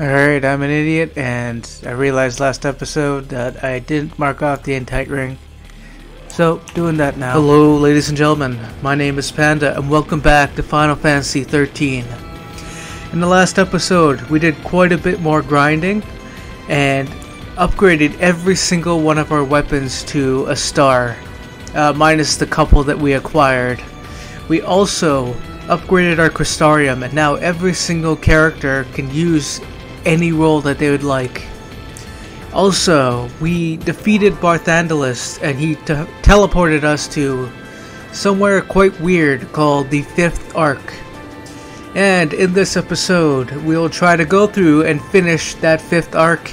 Alright, I'm an idiot, and I realized last episode that I didn't mark off the Entite ring. So, doing that now. Hello, ladies and gentlemen. My name is Panda, and welcome back to Final Fantasy XIII. In the last episode, we did quite a bit more grinding, and upgraded every single one of our weapons to a star, uh, minus the couple that we acquired. We also upgraded our Crystarium, and now every single character can use any role that they would like. Also, we defeated Barthandelus, and he te teleported us to somewhere quite weird called the Fifth Ark. And in this episode, we'll try to go through and finish that Fifth Ark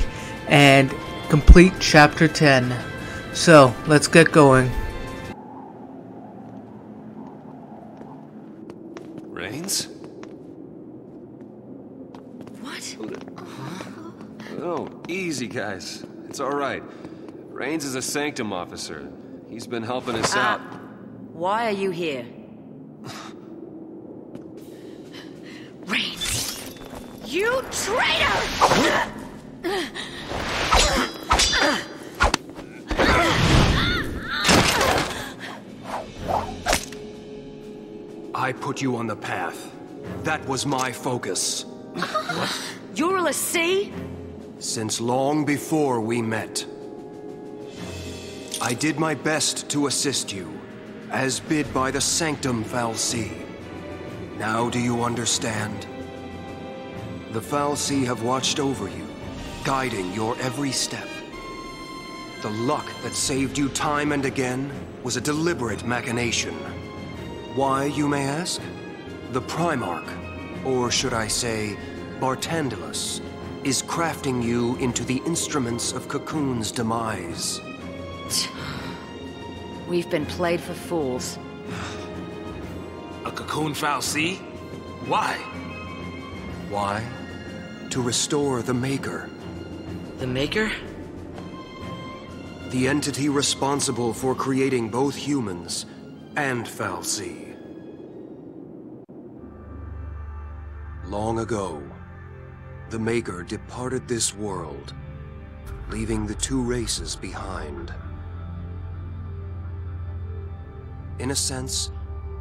and complete Chapter 10. So, let's get going. Raines? What? Oh, easy, guys. It's all right. Raines is a Sanctum officer. He's been helping us Ah. out. Why are you here? Raines! You traitor! I put you on the path. That was my focus. You're a l'Cie? Since long before we met. I did my best to assist you, as bid by the Sanctum fal'Cie. Now do you understand? The fal'Cie have watched over you, guiding your every step. The luck that saved you time and again was a deliberate machination. Why, you may ask? The Primarch, or should I say, Barthandelus, is crafting you into the instruments of Cocoon's demise. We've been played for fools. A cocoon fal'Cie? Why? Why? To restore the Maker, The Maker? the entity responsible for creating both humans and fal'Cie. Long ago, the Maker departed this world, leaving the two races behind. In a sense,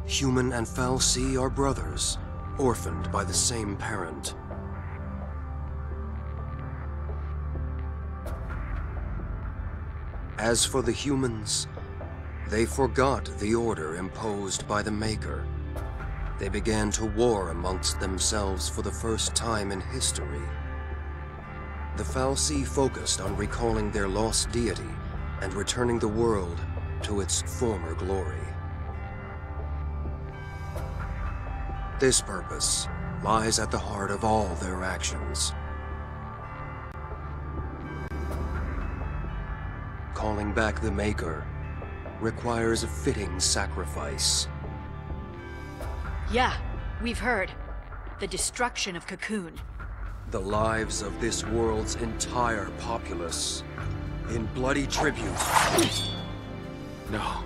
human and fal'Cie are brothers, orphaned by the same parent. As for the humans, they forgot the order imposed by the Maker. They began to war amongst themselves for the first time in history. The fal'Cie focused on recalling their lost deity and returning the world to its former glory. This purpose lies at the heart of all their actions. Calling back the Maker requires a fitting sacrifice. Yeah, we've heard. The destruction of Cocoon. The lives of this world's entire populace in bloody tribute. No.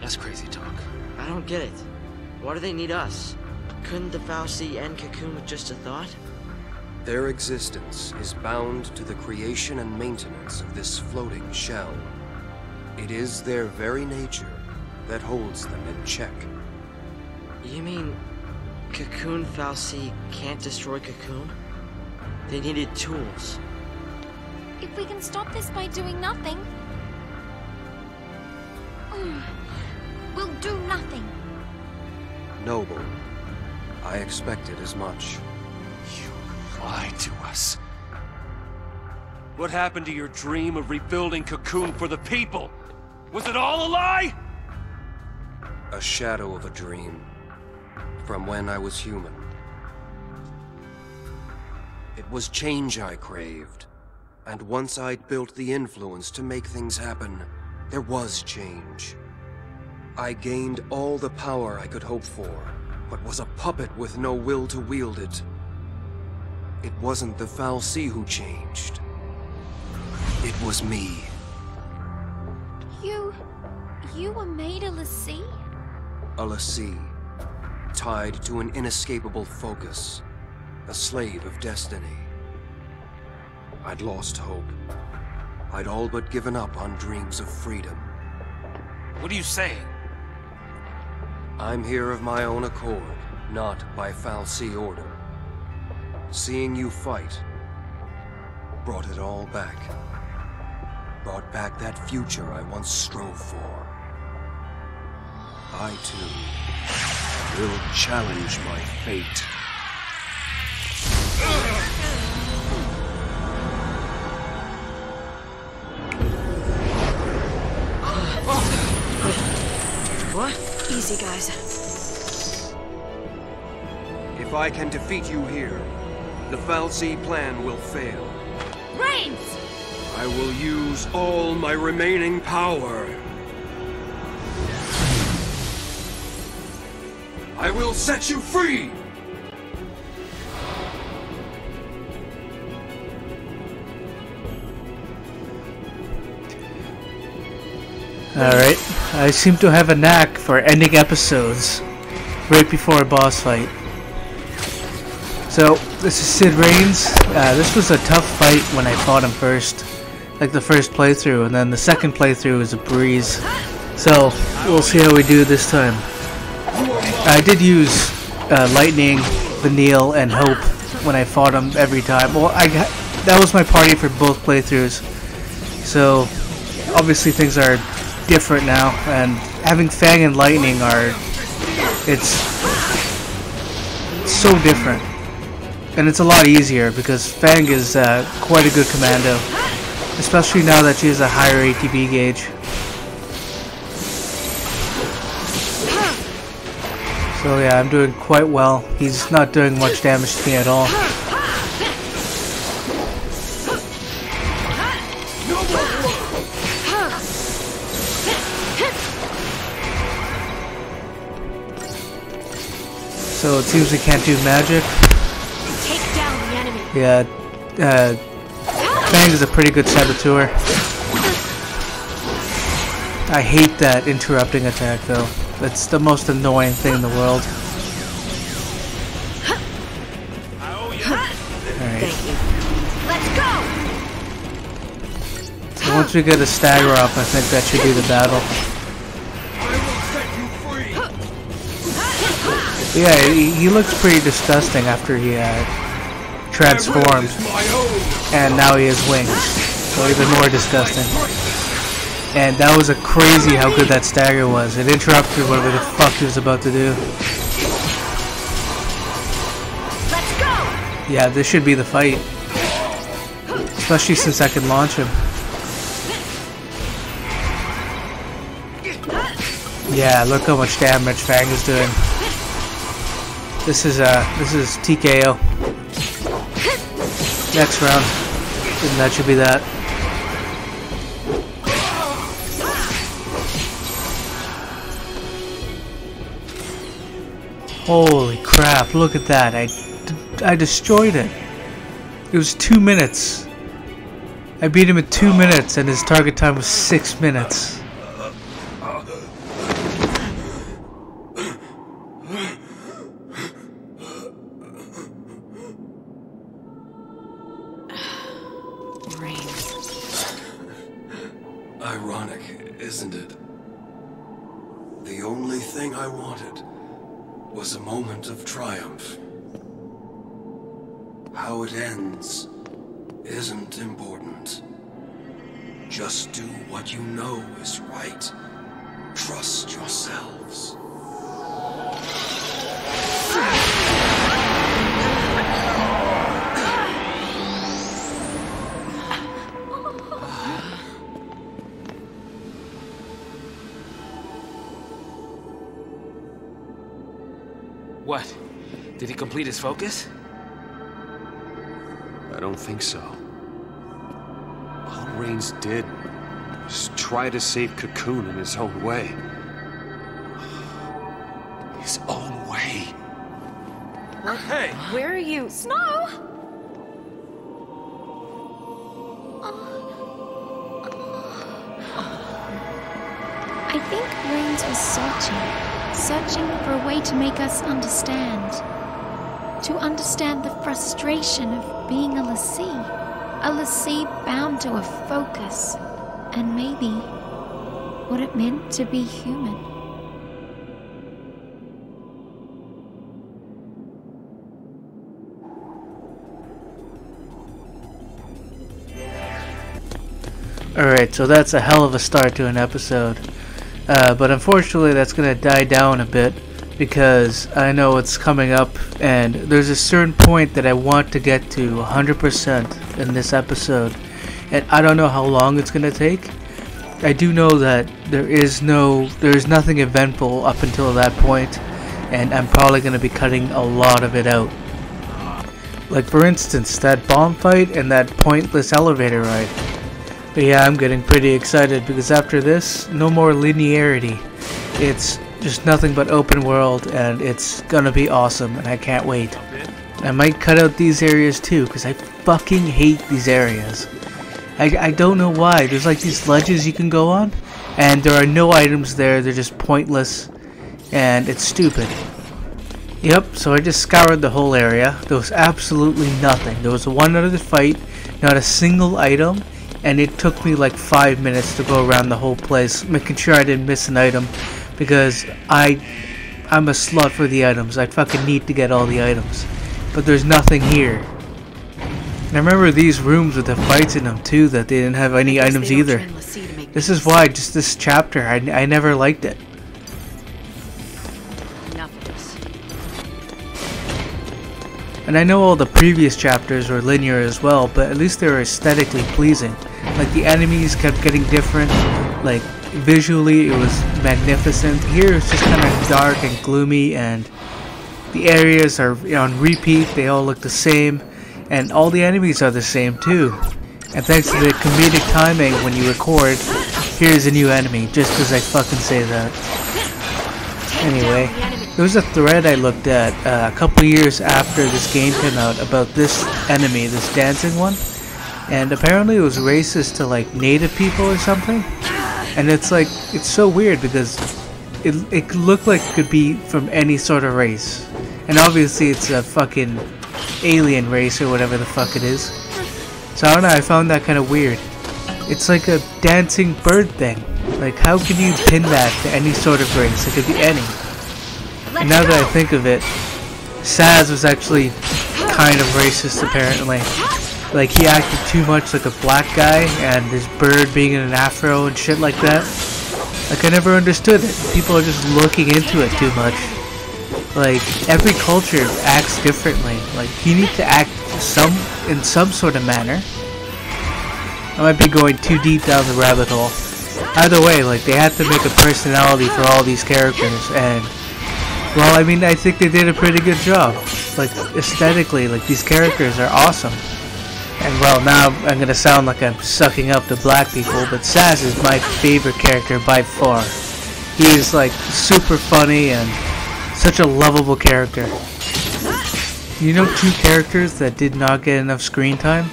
That's crazy talk. I don't get it. Why do they need us? Couldn't the fal'Cie end Cocoon with just a thought? Their existence is bound to the creation and maintenance of this floating shell. It is their very nature that holds them in check. You mean Cocoon fal'Cie can't destroy Cocoon? They needed tools. If we can stop this by doing nothing... We'll do nothing. Noble, I expected as much. You lied to us. What happened to your dream of rebuilding Cocoon for the people? Was it all a lie? A shadow of a dream. From when I was human. It was change I craved. And once I'd built the influence to make things happen, there was change. I gained all the power I could hope for, but was a puppet with no will to wield it. It wasn't the fal'Cie who changed. It was me. You... you were made a l'Cie? A l'Cie, tied to an inescapable focus, a slave of destiny. I'd lost hope. I'd all but given up on dreams of freedom. What are you saying? I'm here of my own accord, not by fal'Cie order. Seeing you fight brought it all back. Brought back that future I once strove for. I, too, will challenge my fate. What? Easy, guys. If I can defeat you here, the fal'Cie plan will fail. Raines! I will use all my remaining power. I will set you free! Alright, I seem to have a knack for ending episodes right before a boss fight. So, this is Cid Raines. Uh, this was a tough fight when I fought him first. Like the first playthrough, and then the second playthrough was a breeze. So, we'll see how we do this time. I did use uh, Lightning, Vanille, and Hope when I fought him every time. Well, I got, that was my party for both playthroughs. So, obviously things are different now, and having Fang and Lightning are... It's so different. And it's a lot easier because Fang is uh, quite a good commando. Especially now that she has a higher ATB gauge. So yeah, I'm doing quite well. He's not doing much damage to me at all. So it seems we can't do magic. Yeah, uh, Fang is a pretty good saboteur. I hate that interrupting attack though. That's the most annoying thing in the world. Alright, Thank you. Let's go! so once we get a stagger off, I think that should be the battle. Yeah, he, he looks pretty disgusting after he uh, transformed. And now he has wings. So even more disgusting. And that was a crazy how good that stagger was. It interrupted whatever the fuck he was about to do. Let's go! Yeah, this should be the fight. Especially since I can launch him. Yeah, look how much damage Fang is doing. This is uh this is TKO. Next round. And that should be that. Holy crap, look at that. I, I destroyed it. It was two minutes. I beat him in two minutes and his target time was six minutes. Isn't important. Just do what you know is right. Trust yourselves. What? Did he complete his focus? I don't think so. All Raines did was try to save Cocoon in his own way. His own way. Hey! Where are you? Snow! I think Raines was searching. Searching for a way to make us understand. To understand the frustration of being a l'Cie. A l'Cie bound to a focus, and maybe what it meant to be human. Alright, so that's a hell of a start to an episode. Uh, but unfortunately, that's going to die down a bit because I know it's coming up, and there's a certain point that I want to get to 100% in this episode, and I don't know how long it's going to take. I do know that there is no, there is nothing eventful up until that point, and I'm probably going to be cutting a lot of it out. Like for instance, that bomb fight and that pointless elevator ride. But yeah, I'm getting pretty excited because after this, no more linearity. It's just nothing but open world and it's gonna be awesome and I can't wait. I might cut out these areas too because I fucking hate these areas. I, I don't know why. There's like these ledges you can go on and there are no items there. They're just pointless and it's stupid. Yep, so I just scoured the whole area. There was absolutely nothing. There was one other fight, not a single item, and it took me like five minutes to go around the whole place making sure I didn't miss an item because I I'm a slut for the items I fucking need to get all the items but there's nothing here. And I remember these rooms with the fights in them too that they didn't have any items either. this is why just this chapter I, I never liked it. And I know all the previous chapters were linear as well, but at least they were aesthetically pleasing. Like the enemies kept getting different, like visually it was magnificent. Here it's just kind of dark and gloomy and the areas are on repeat, they all look the same, and all the enemies are the same too. And thanks to the comedic timing when you record, here's a new enemy, just because I fucking say that. Anyway, there was a thread I looked at uh, a couple years after this game came out about this enemy, this dancing one, and apparently it was racist to like native people or something. And it's like it's so weird because it it looked like it could be from any sort of race, and obviously it's a fucking alien race or whatever the fuck it is. So I don't know. I found that kind of weird. It's like a dancing bird thing. Like, how can you pin that to any sort of race? It could be any. And now that I think of it, Sazh was actually kind of racist, apparently. Like, he acted too much like a black guy, and his bird being in an afro and shit like that. Like, I never understood it. People are just looking into it too much. Like, every culture acts differently. Like, you need to act some in some sort of manner. I might be going too deep down the rabbit hole. Either way, like, they had to make a personality for all these characters, and, well, I mean, I think they did a pretty good job. Like, aesthetically, like, these characters are awesome. And, well, now I'm gonna sound like I'm sucking up to black people, but Sazh is my favorite character by far. He is, like, super funny and such a lovable character. You know two characters that did not get enough screen time?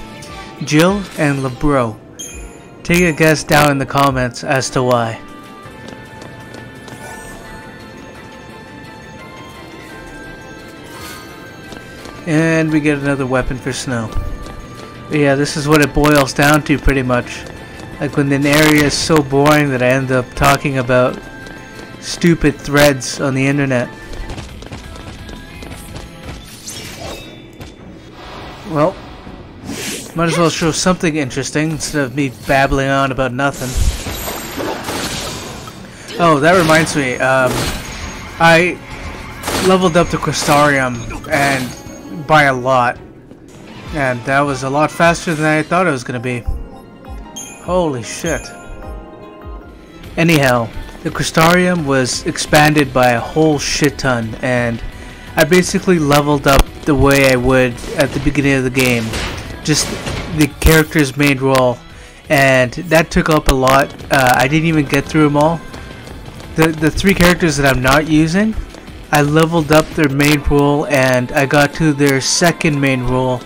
Jihl and Lebreau. Take a guess down in the comments as to why. And we get another weapon for Snow. Yeah, this is what it boils down to pretty much. Like when an area is so boring that I end up talking about stupid threads on the internet. Well, might as well show something interesting instead of me babbling on about nothing. Oh, that reminds me, um, I leveled up the Crystarium and by a lot. And that was a lot faster than I thought it was going to be. Holy shit. Anyhow, the Crystarium was expanded by a whole shit ton and I basically leveled up the way I would at the beginning of the game just the character's main role, and that took up a lot. Uh, I didn't even get through them all. The the three characters that I'm not using, I leveled up their main role, and I got to their second main role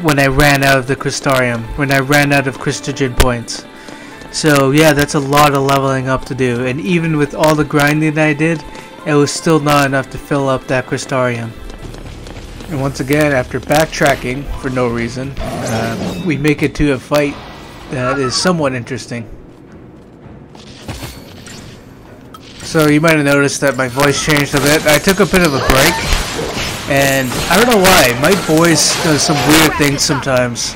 when I ran out of the Crystarium, when I ran out of Crystogen points. So yeah, that's a lot of leveling up to do, and even with all the grinding I did, it was still not enough to fill up that Crystarium. And once again, after backtracking for no reason, uh, we make it to a fight that is somewhat interesting. So you might have noticed that my voice changed a bit. I took a bit of a break, and I don't know why, my voice does some weird things sometimes.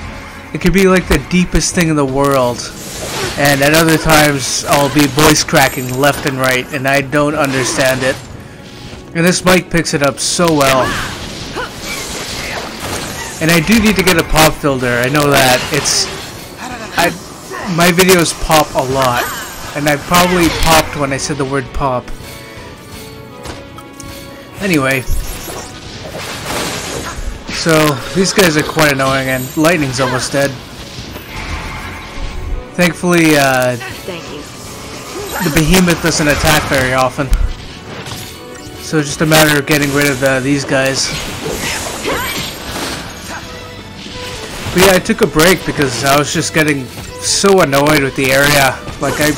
It could be like the deepest thing in the world, and at other times I'll be voice cracking left and right, and I don't understand it. And this mic picks it up so well. And I do need to get a pop filter, I know that. It's... I, my videos pop a lot. And I probably popped when I said the word pop. Anyway. So, these guys are quite annoying and lightning's almost dead. Thankfully, uh, Thank you. the behemoth doesn't attack very often. So it's just a matter of getting rid of uh, these guys. But yeah, I took a break because I was just getting so annoyed with the area. Like I,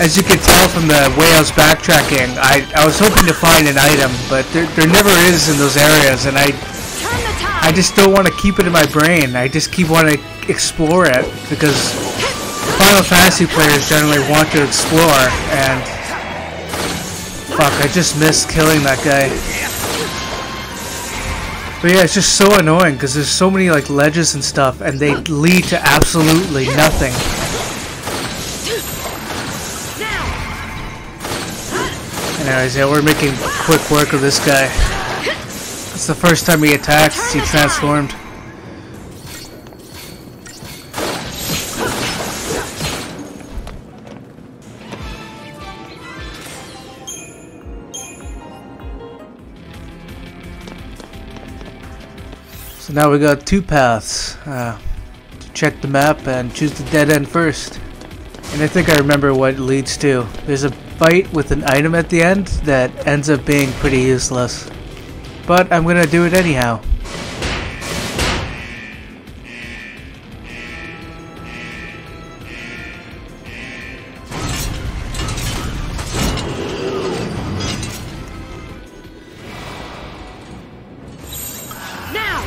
as you can tell from the way I was backtracking, I, I was hoping to find an item, but there, there never is in those areas, and I, I just don't want to keep it in my brain. I just keep wanting to explore it because Final Fantasy players generally want to explore, and fuck, I just missed killing that guy. But yeah, it's just so annoying because there's so many like ledges and stuff, and they lead to absolutely nothing. Anyways, yeah, we're making quick work of this guy. It's the first time he attacks, he transformed. So now we got two paths. Uh, to check the map and choose the dead end first. And I think I remember what it leads to. There's a fight with an item at the end that ends up being pretty useless. But I'm gonna do it anyhow. Now!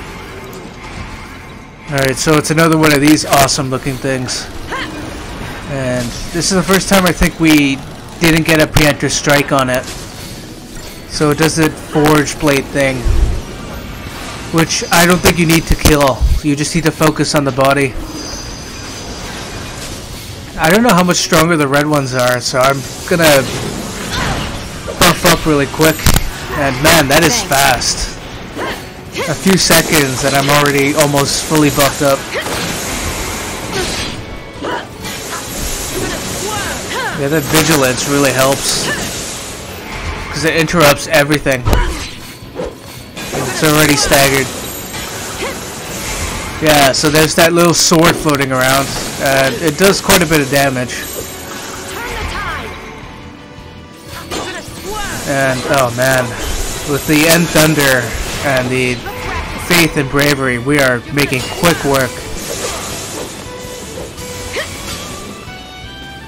Alright, so it's another one of these awesome looking things. And this is the first time I think we didn't get a preemptor strike on it. So it does the forge blade thing. Which I don't think you need to kill. You just need to focus on the body. I don't know how much stronger the red ones are, so I'm gonna buff up really quick. And man, that is fast. A few seconds and I'm already almost fully buffed up. Yeah, that vigilance really helps. Because it interrupts everything. It's already staggered. Yeah, so there's that little sword floating around. Uh, it does quite a bit of damage. And, oh man, with the Enthunder and the Faith and Bravery, we are making quick work.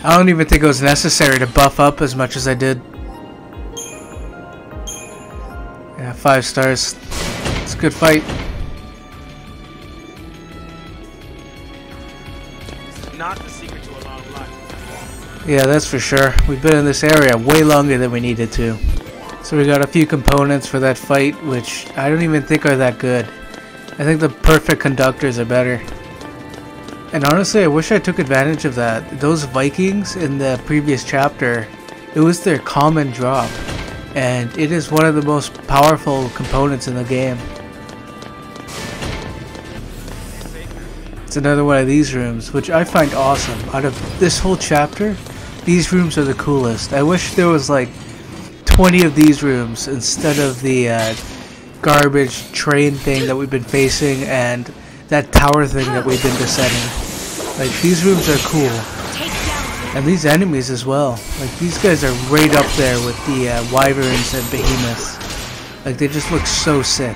I don't even think it was necessary to buff up as much as I did. Yeah, five stars. It's a good fight. Not the secret to a long life. Yeah, that's for sure. We've been in this area way longer than we needed to. So we got a few components for that fight, which I don't even think are that good. I think the perfect conductors are better. And honestly, I wish I took advantage of that. Those Vikings in the previous chapter, it was their common drop. And it is one of the most powerful components in the game. It's another one of these rooms, which I find awesome. Out of this whole chapter, these rooms are the coolest. I wish there was like 20 of these rooms instead of the uh, garbage train thing that we've been facing and that tower thing that we've been descending. Like, these rooms are cool. And these enemies as well. Like, these guys are right up there with the uh, wyverns and behemoths. Like, they just look so sick.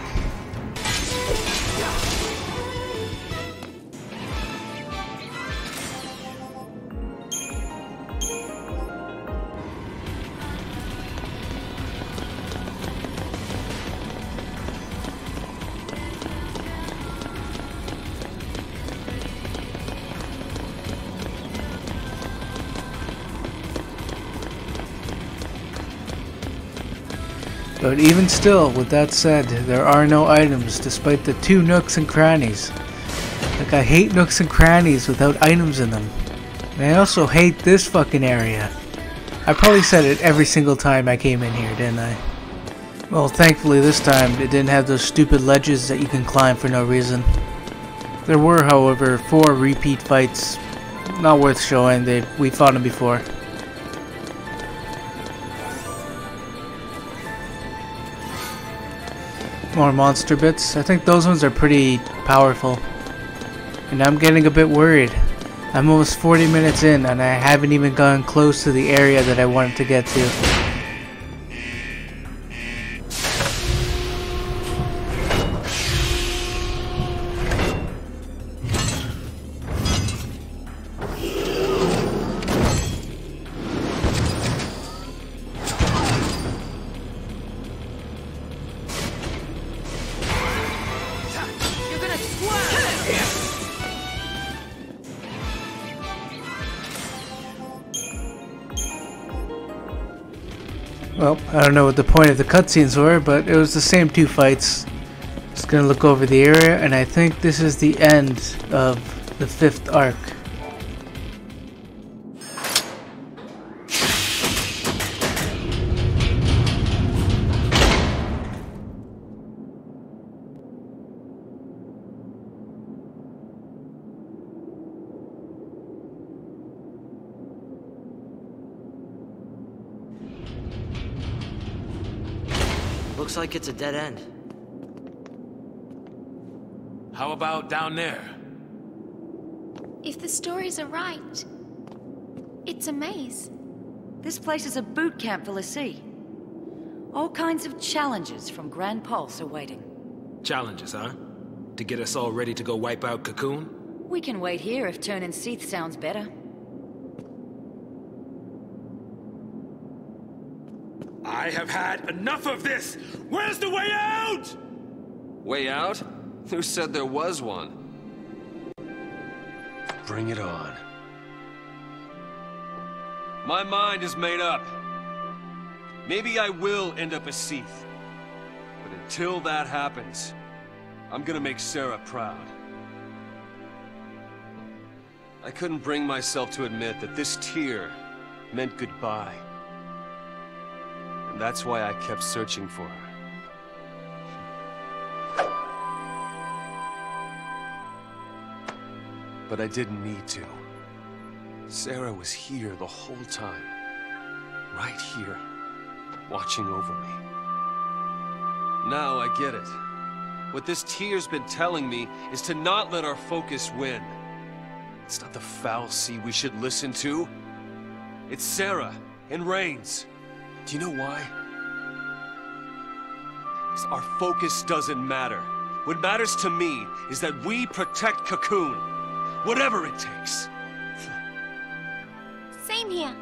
But even still, with that said, there are no items despite the two nooks and crannies. Like I hate nooks and crannies without items in them. And I also hate this fucking area. I probably said it every single time I came in here, didn't I? Well, thankfully this time it didn't have those stupid ledges that you can climb for no reason. There were, however, four repeat fights. Not worth showing, they we fought them before. More monster bits. I think those ones are pretty powerful. And I'm getting a bit worried. I'm almost 40 minutes in and I haven't even gone close to the area that I wanted to get to. Don't know what the point of the cutscenes were, but it was the same two fights. Just gonna look over the area, and I think this is the end of the fifth Ark. Dead end. How about down there? If the stories are right, it's a maze. This place is a boot camp for l'Cie. All kinds of challenges from Gran Pulse are waiting. Challenges, huh? To get us all ready to go wipe out Cocoon? We can wait here if turning Cie'th sounds better. I have had enough of this! Where's the way out? Way out? Who said there was one? Bring it on. My mind is made up. Maybe I will end up a Cie'th. But until that happens, I'm gonna make Serah proud. I couldn't bring myself to admit that this tear meant goodbye. That's why I kept searching for her. But I didn't need to. Serah was here the whole time. Right here. Watching over me. Now I get it. What this tear's been telling me is to not let our focus win. It's not the fal'Cie we should listen to. It's Sarah and Raines. Do you know why? Because our focus doesn't matter. What matters to me is that we protect Cocoon. Whatever it takes. Same here.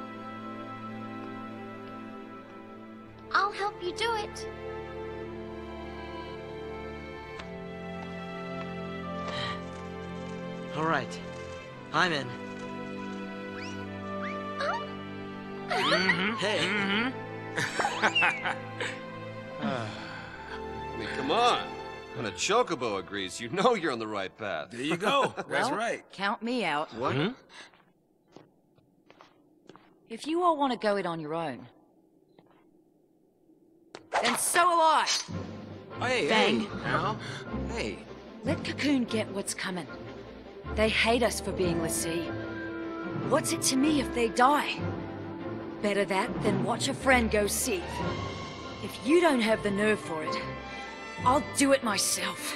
I'll help you do it. All right. I'm in. Oh. Mm-hmm. Hey, I mean, come on. When a chocobo agrees, you know you're on the right path. There you go. That's Well, right. Count me out. what? Hmm? If you all want to go it on your own, then so will I. Hey, Fang. hey, now. Hey. Let Cocoon get what's coming. They hate us for being l'Cie. What's it to me if they die? Better that than watch a friend go Cie'th. If you don't have the nerve for it, I'll do it myself.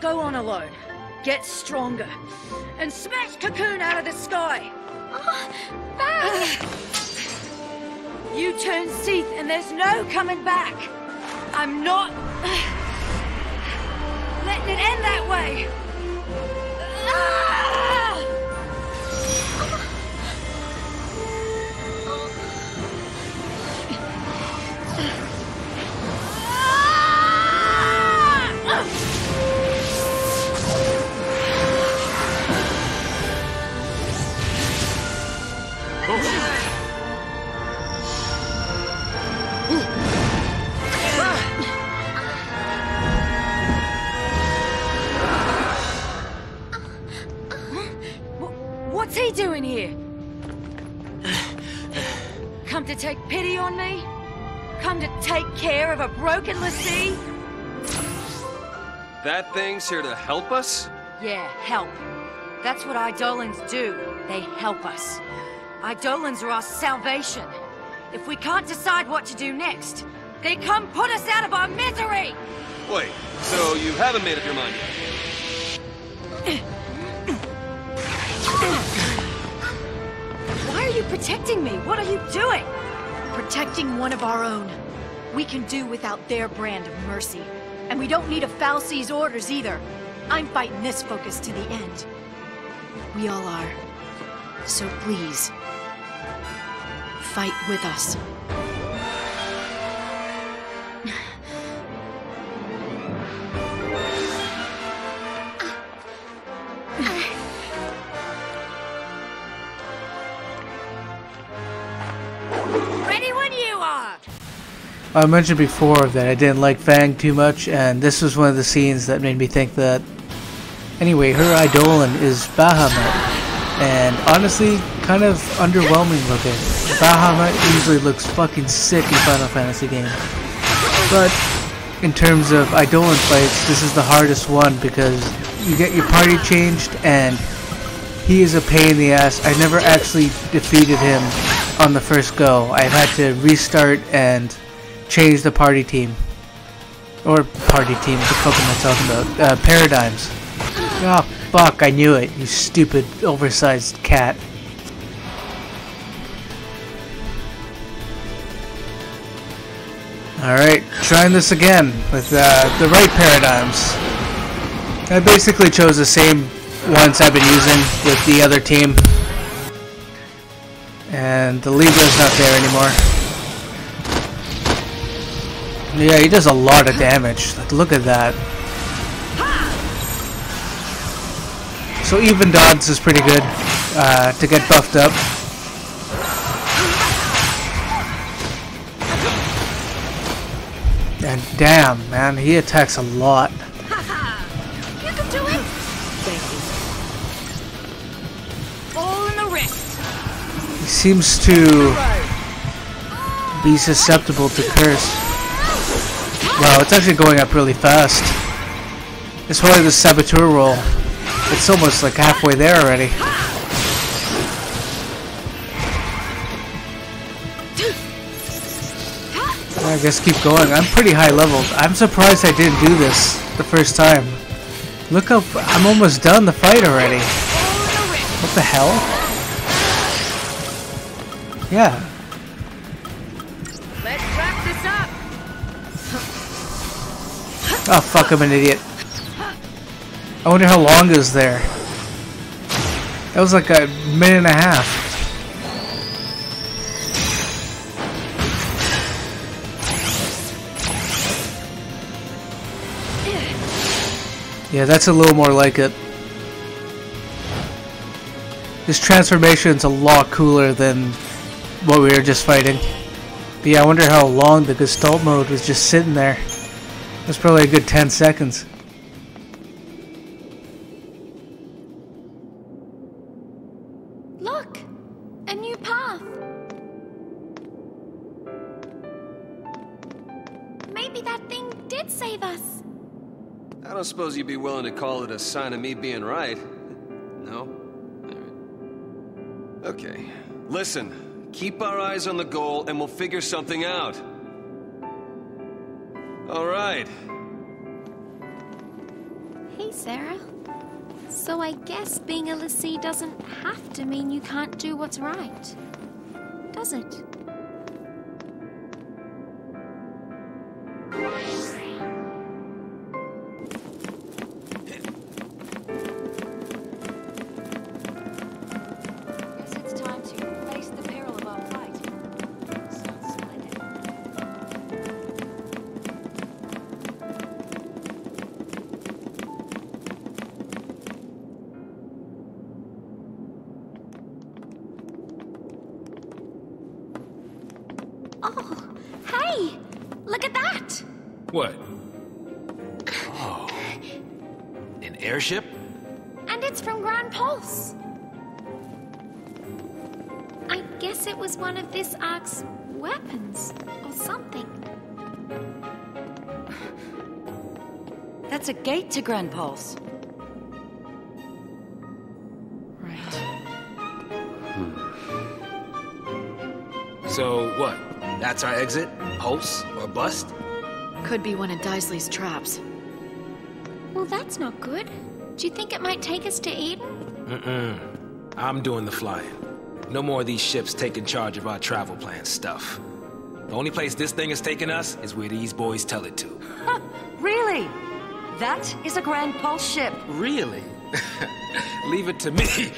Go on alone, get stronger, and smash Cocoon out of the sky! Back? You turn Cie'th and there's no coming back! I'm not... letting it end that way! Ah! Take pity on me? Come to take care of a broken l'Cie? That thing's here to help us? Yeah, help. That's what Eidolons do. They help us. Eidolons are our salvation. If we can't decide what to do next, they come put us out of our misery! Wait, so you haven't made up your mind yet? Why are you protecting me? What are you doing? Protecting one of our own. We can do without their brand of mercy. And we don't need a fal'Cie's orders either. I'm fighting this focus to the end. We all are. So please, fight with us. I mentioned before that I didn't like Fang too much, and this was one of the scenes that made me think that. Anyway, her Eidolon is Bahamut, and honestly, kind of underwhelming looking. Bahamut usually looks fucking sick in Final Fantasy games, but in terms of Eidolon fights, this is the hardest one because you get your party changed, and he is a pain in the ass. I never actually defeated him on the first go. I've had to restart and change the party team. Or party team, the fuck am talking about? Uh, paradigms. Oh, fuck, I knew it, you stupid, oversized cat. Alright, trying this again with uh, the right paradigms. I basically chose the same ones I've been using with the other team. And the Libra's not there anymore. Yeah, he does a lot of damage. Like, look at that. So even dodge is pretty good uh, to get buffed up. And damn, man, he attacks a lot. He seems to be susceptible to curse. Wow, it's actually going up really fast. It's probably the saboteur role. It's almost like halfway there already. I guess keep going. I'm pretty high leveled. I'm surprised I didn't do this the first time. Look up, I'm almost done the fight already. What the hell? Yeah. Oh fuck, I'm an idiot. I wonder how long is there. That was like a minute and a half. Yeah, that's a little more like it. This transformation's a lot cooler than what we were just fighting. But yeah, I wonder how long the Gestalt mode was just sitting there. It was probably a good 10 seconds. Look! A new path! Maybe that thing did save us. I don't suppose you'd be willing to call it a sign of me being right. No? Alright. Okay. Listen, keep our eyes on the goal and we'll figure something out. Alright. Hey, Serah. So I guess being a l'Cie doesn't have to mean you can't do what's right. Does it? To Gran Pulse. Right. Hmm. So what? That's our exit? Pulse or bust? Could be one of Dysley's traps. Well, that's not good. Do you think it might take us to Eden? Mm-mm. I'm doing the flying. No more of these ships taking charge of our travel plan stuff. The only place this thing is taking us is where these boys tell it to. Really? That is a Gran Pulse ship. Really? Leave it to me.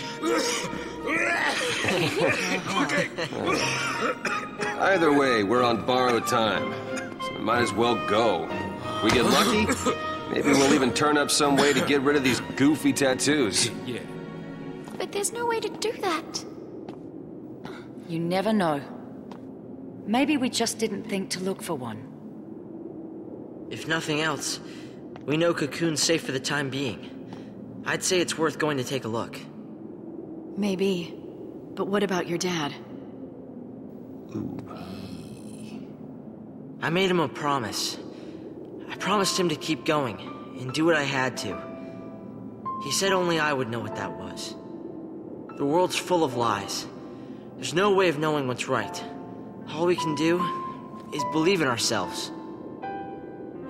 Either way, we're on borrowed time. So we might as well go. We get lucky, maybe we'll even turn up some way to get rid of these goofy tattoos. yeah. But there's no way to do that. You never know. Maybe we just didn't think to look for one. If nothing else, we know Cocoon's safe for the time being. I'd say it's worth going to take a look. Maybe. But what about your dad? I made him a promise. I promised him to keep going and do what I had to. He said only I would know what that was. The world's full of lies. There's no way of knowing what's right. All we can do is believe in ourselves.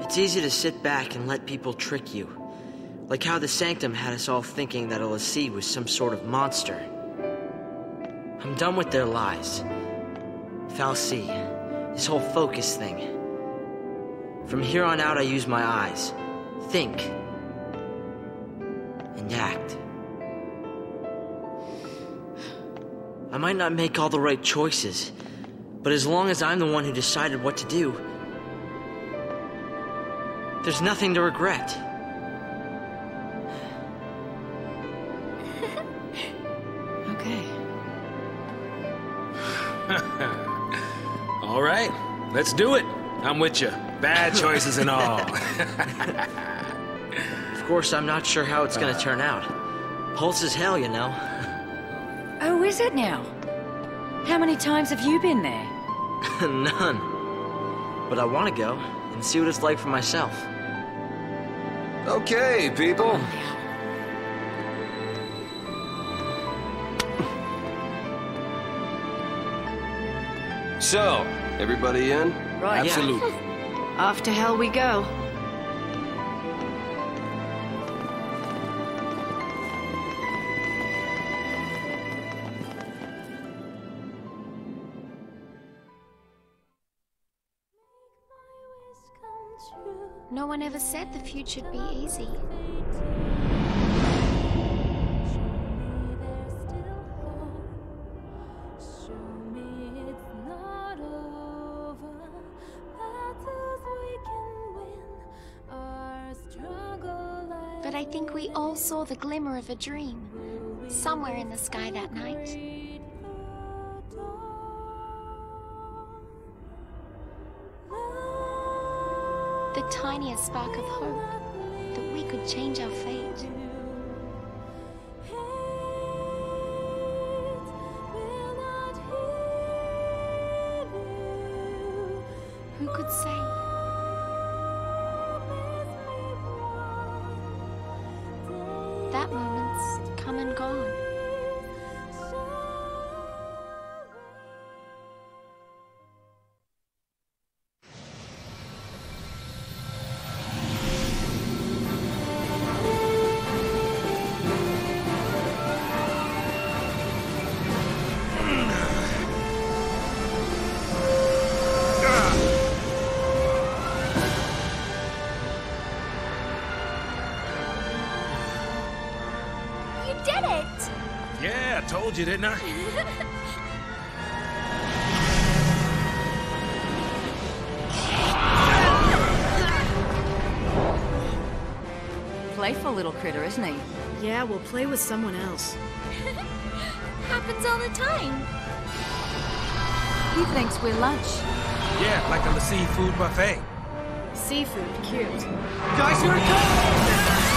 It's easy to sit back and let people trick you. Like how the Sanctum had us all thinking that l'Cie was some sort of monster. I'm done with their lies. fal'Cie, this whole focus thing. From here on out, I use my eyes, think, and act. I might not make all the right choices, but as long as I'm the one who decided what to do, there's nothing to regret. Okay. All right, let's do it. I'm with you. Bad choices and all. Of course, I'm not sure how it's gonna uh. turn out. Pulse is hell, you know. Oh, is it now? How many times have you been there? None. But I want to go and see what it's like for myself. Okay, people. So, everybody in? Right. Absolutely. Off to hell we go. Said the future'd be easy. But I think we all saw the glimmer of a dream somewhere in the sky that night. Tiniest spark of hope that we could change our fate. Who could say? That moment's come and gone. Told you, didn't I? Playful little critter, isn't he? Yeah, we'll play with someone else. Happens all the time. He thinks we're lunch. Yeah, like a seafood buffet. Seafood, cute. Guys, here it comes!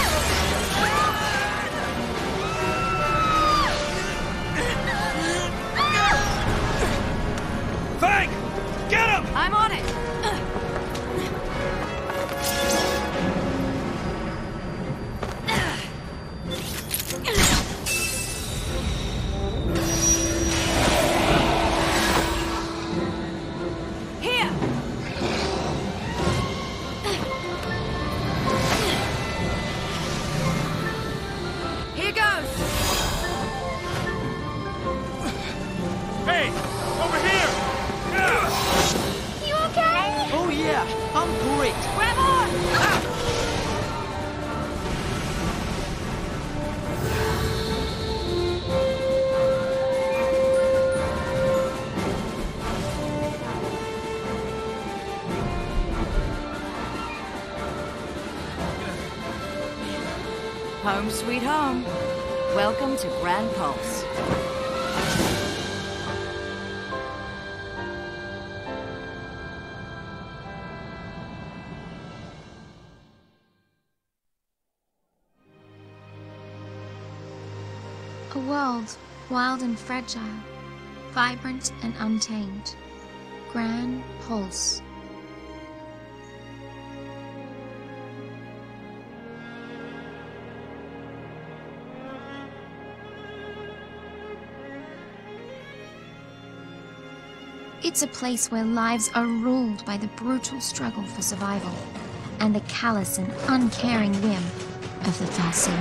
Sweet home. Welcome to Gran Pulse. A world wild and fragile, vibrant and untamed. Gran Pulse. It's a place where lives are ruled by the brutal struggle for survival and the callous and uncaring whim of the fal'Cie.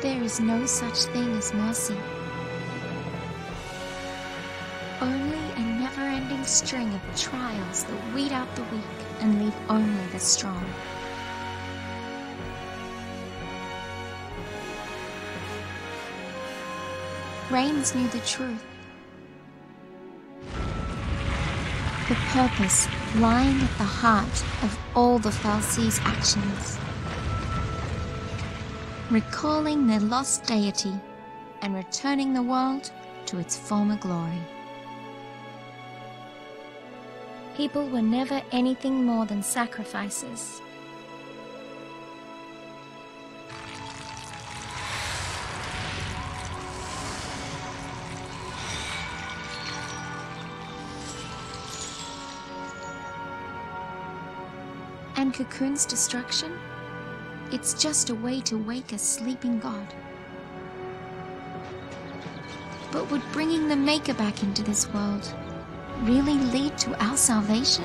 There is no such thing as mercy. Only a never-ending string of trials that weed out the weak and leave only the strong. Raines knew the truth. The purpose lying at the heart of all the fal'Cie's actions. Recalling their lost deity and returning the world to its former glory. People were never anything more than sacrifices. Cocoon's destruction? It's just a way to wake a sleeping god. But would bringing the Maker back into this world really lead to our salvation?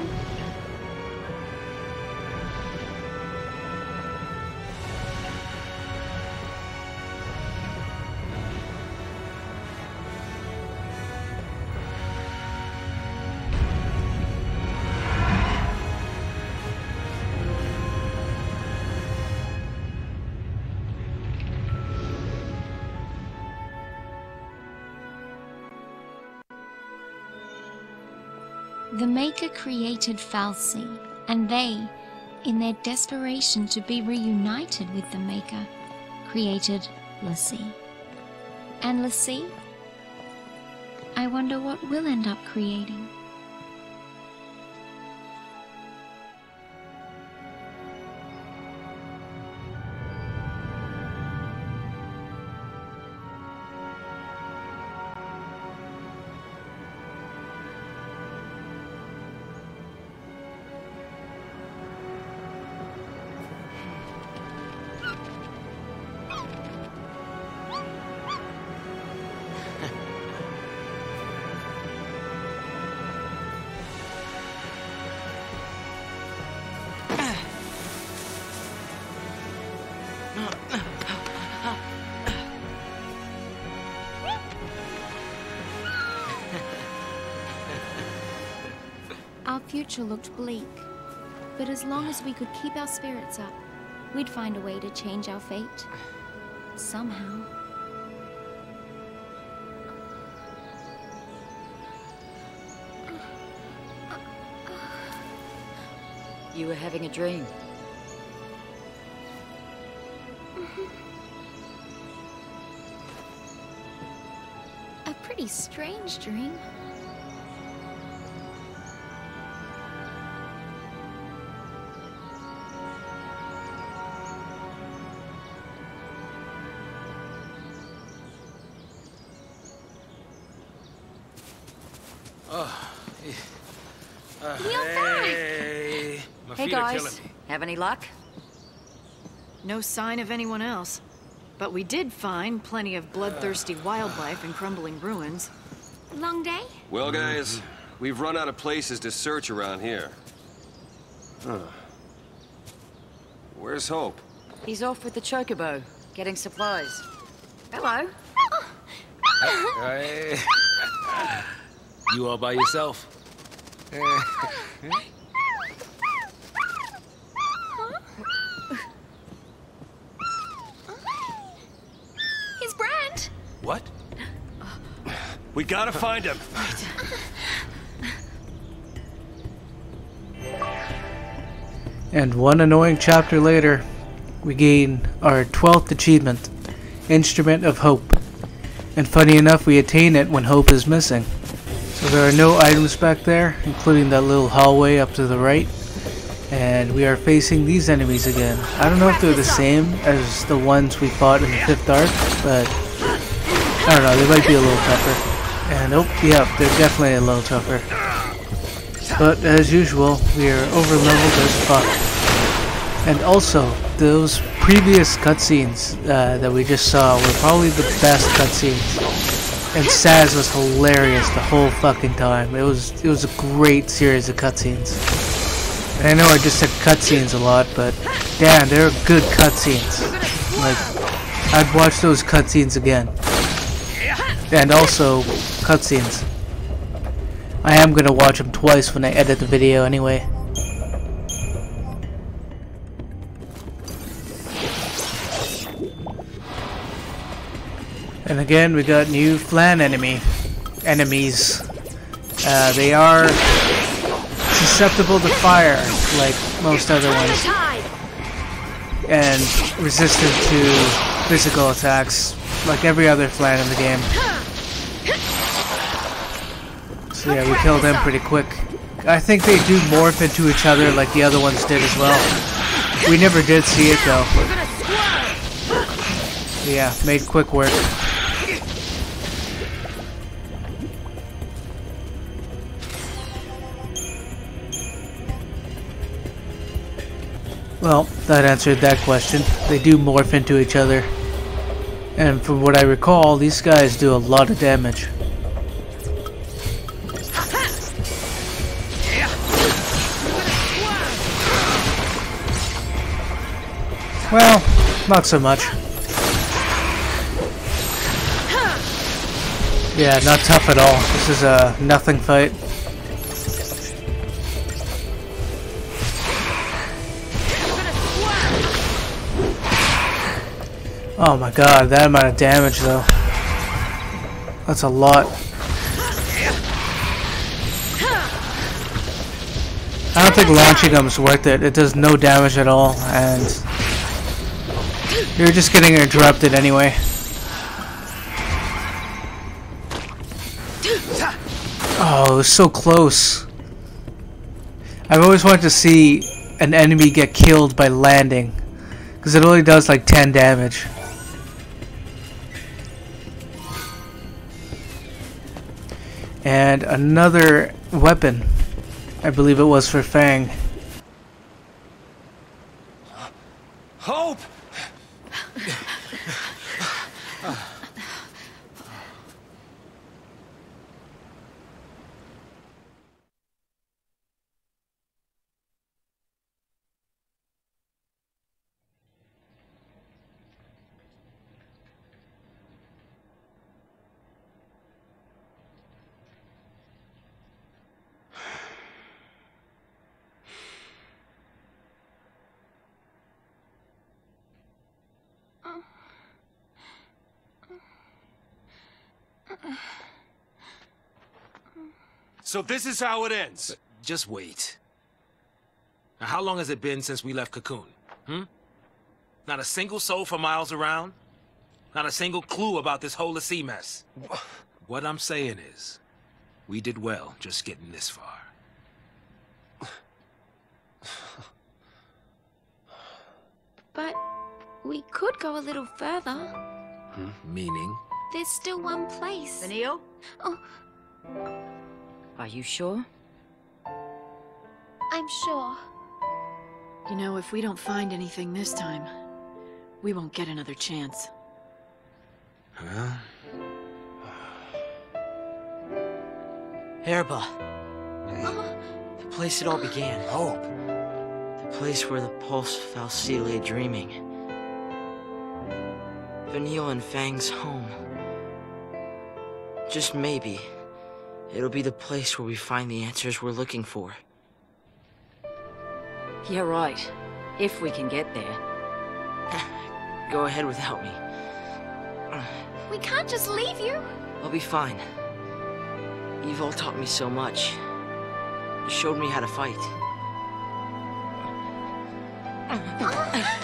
Created fal'Cie, and they, in their desperation to be reunited with the Maker, created l'Cie. And l'Cie? I wonder what we'll end up creating. Future looked bleak, but as long as we could keep our spirits up, we'd find a way to change our fate. Somehow. You were having a dream. A pretty strange dream. Have any luck? No sign of anyone else. But we did find plenty of bloodthirsty wildlife in crumbling ruins. Long day? Well, guys, we've run out of places to search around here. Huh. Where's Hope? He's off with the chocobo, getting supplies. Hello. Hey. you all by yourself? Here's Brand! What? We gotta find him. And one annoying chapter later, we gain our 12th achievement, Instrument of Hope. And funny enough, we attain it when Hope is missing. So there are no items back there, including that little hallway up to the right. And we are facing these enemies again. I don't know if they're the same as the ones we fought in the fifth Ark, but I don't know, they might be a little tougher. And oh, yeah, they're definitely a little tougher. But as usual, we are over leveled as fuck. And also, those previous cutscenes uh, that we just saw were probably the best cutscenes. And Sazh was hilarious the whole fucking time. It was it was a great series of cutscenes. I know I just said cutscenes a lot, but damn, they're good cutscenes. Like, I'd watch those cutscenes again. And also, cutscenes. I am gonna watch them twice when I edit the video anyway. And again, we got new Flan enemy enemies. Uh, they are susceptible to fire, like most other ones, and resistant to physical attacks, like every other Flan in the game. So yeah, we killed them pretty quick. I think they do morph into each other like the other ones did as well. We never did see it though. Yeah, made quick work. Well, that answered that question. They do morph into each other. And from what I recall, these guys do a lot of damage. Not so much. Yeah, not tough at all. This is a nothing fight. Oh my god, that amount of damage though. That's a lot. I don't think launching them is worth it. It does no damage at all, and you're just getting interrupted anyway. Oh, so close. I've always wanted to see an enemy get killed by landing, because it only does like 10 damage. and another weapon. I believe it was for Fang. Hope! So this is how it ends. Just wait. Now, how long has it been since we left Cocoon? Hmm? Not a single soul for miles around? Not a single clue about this whole l'Cie mess? What I'm saying is, we did well just getting this far. But we could go a little further. Hmm? Meaning? There's still one place. Vanille? Oh, Are you sure? I'm sure. You know, if we don't find anything this time, we won't get another chance. Huh? Oerba. Hmm. The place it all began. Hope. The place where the Pulse fal'Cie lay dreaming. Vanille and Fang's home. Just maybe, it'll be the place where we find the answers we're looking for. You're right. If we can get there. Go ahead without me. We can't just leave you. I'll be fine. You've all taught me so much. You showed me how to fight.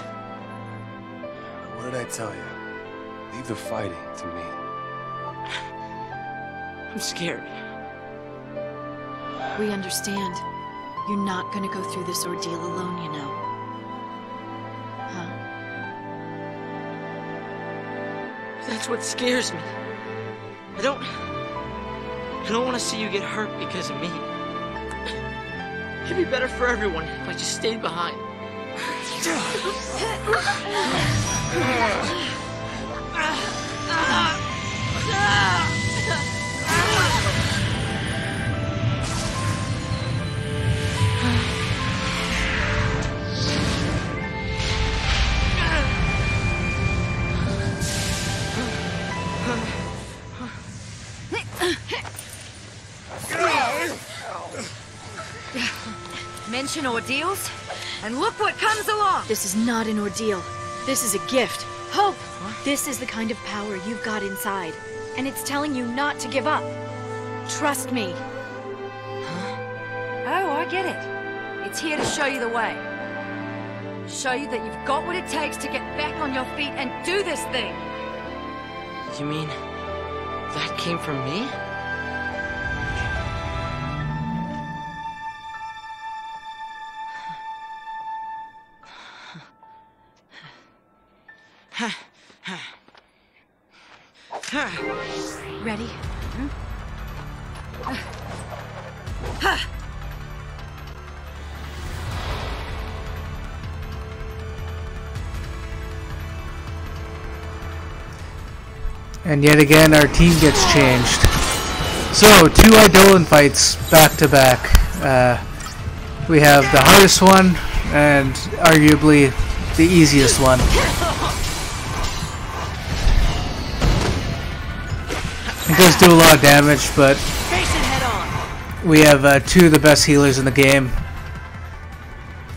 What did I tell you? Leave the fighting to me. I'm scared. We understand. You're not gonna go through this ordeal alone, you know. Huh? That's what scares me. I don't... I don't want to see you get hurt because of me. It'd be better for everyone if I just stayed behind. Mention ordeals, and look what comes along! This is not an ordeal. This is a gift. Hope! This is the kind of power you've got inside. And it's telling you not to give up. Trust me. Oh, I get it. It's here to show you the way. Show you that you've got what it takes to get back on your feet and do this thing. You mean... that came from me? Ready? And yet again, our team gets changed. So, two Eidolon fights back to back. Uh, we have the hardest one and arguably the easiest one. Does do a lot of damage, but we have uh, two of the best healers in the game.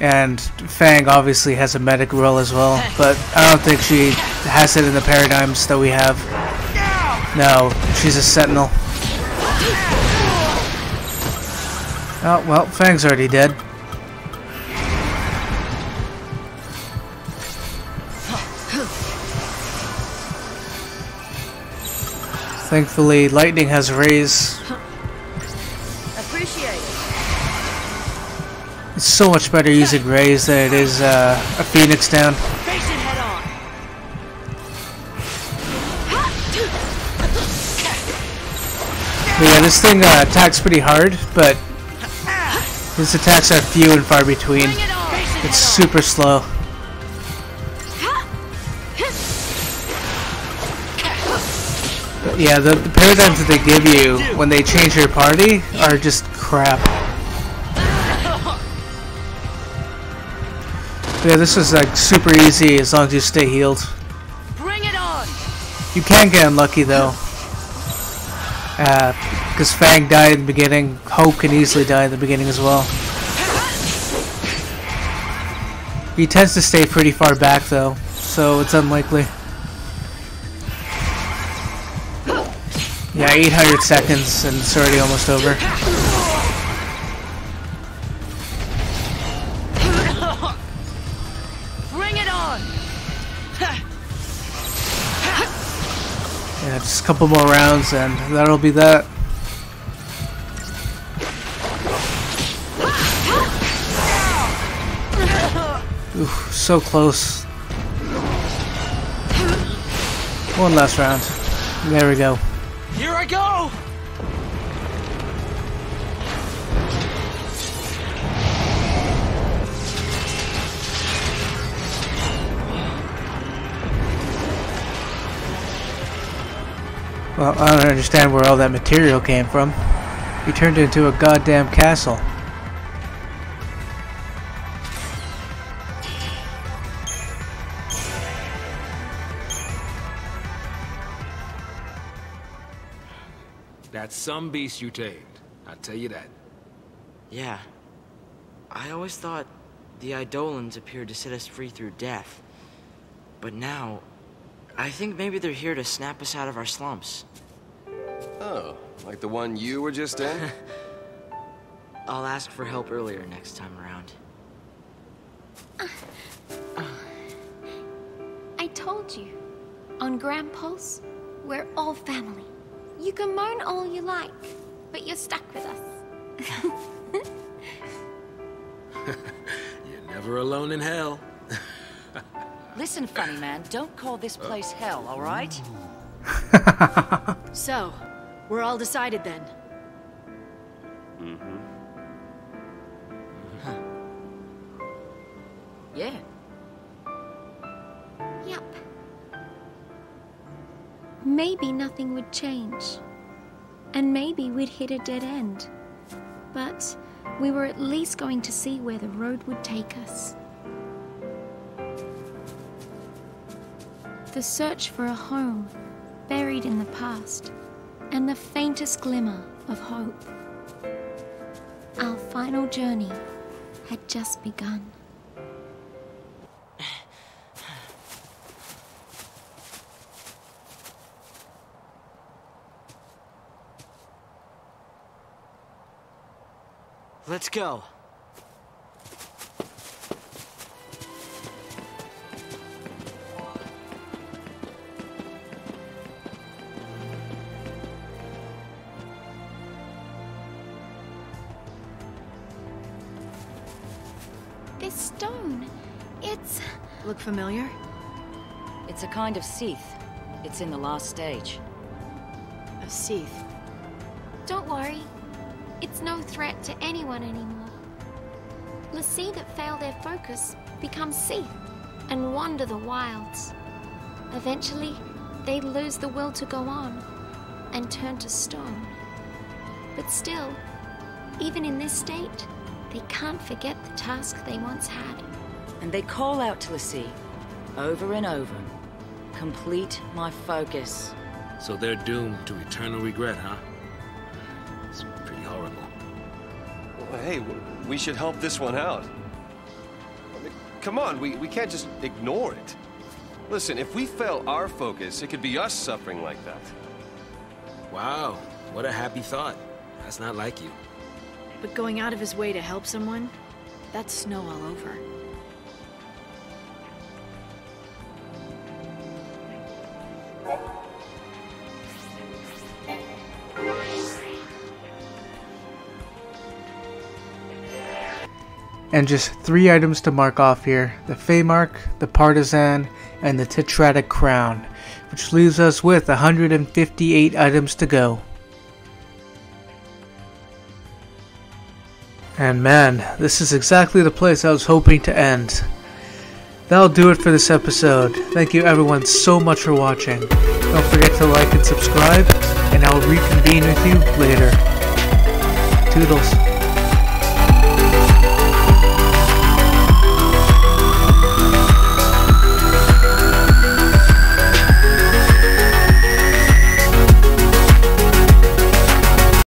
And Fang obviously has a medic role as well, but I don't think she has it in the paradigms that we have. No, she's a sentinel. Oh, well, Fang's already dead. Thankfully, Lightning has Raise. Appreciate it. It's so much better using Raise than it is uh, a Phoenix down. Face it head on. But yeah, this thing uh, attacks pretty hard, but his attacks are few and far between. It's super slow. Yeah, the, the paradigms that they give you when they change your party are just crap. Yeah, this is like super easy as long as you stay healed. Bring it on. You can get unlucky though. Uh, because Fang died in the beginning, Hope can easily die in the beginning as well. He tends to stay pretty far back though, so it's unlikely. 800 seconds and it's already almost over. Bring it on. Yeah, just a couple more rounds and that'll be that. Oof, so close. One last round. There we go. I go! Well, I don't understand where all that material came from. You turned it into a goddamn castle. Some beast you tamed. I tell you that. Yeah. I always thought the Eidolons appeared to set us free through death. But now, I think maybe they're here to snap us out of our slumps. Oh, like the one you were just in? I'll ask for help earlier next time around. I told you. On Gran Pulse, we're all family. You can moan all you like, but you're stuck with us. You're never alone in hell. Listen, funny man, don't call this place hell, all right? So, we're all decided then. Maybe nothing would change. And maybe we'd hit a dead end. But we were at least going to see where the road would take us. The search for a home buried in the past, and the faintest glimmer of hope. Our final journey had just begun. Let's go. This stone, it's. Look familiar? It's a kind of Cie'th. It's in the last stage. A Cie'th. Don't worry, it's no threat to anyone anymore. The l'Cie that fail their focus become Cie'th and wander the wilds. Eventually, they lose the will to go on and turn to stone. But still, even in this state, they can't forget the task they once had. And they call out to the sea, over and over. Complete my focus. So they're doomed to eternal regret, huh? Hey, we should help this one out. Come on, we, we can't just ignore it. Listen, if we fail our focus, it could be us suffering like that. Wow, what a happy thought. That's not like you. But going out of his way to help someone, that's Snow all over. And just three items to mark off here the Feymark, the Partisan, and the Tetradic Crown, which leaves us with 158 items to go. And man, this is exactly the place I was hoping to end. That'll do it for this episode. Thank you everyone so much for watching. Don't forget to like and subscribe, and I'll reconvene with you later. Toodles.